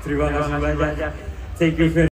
Terima kasih banyak. Thank you very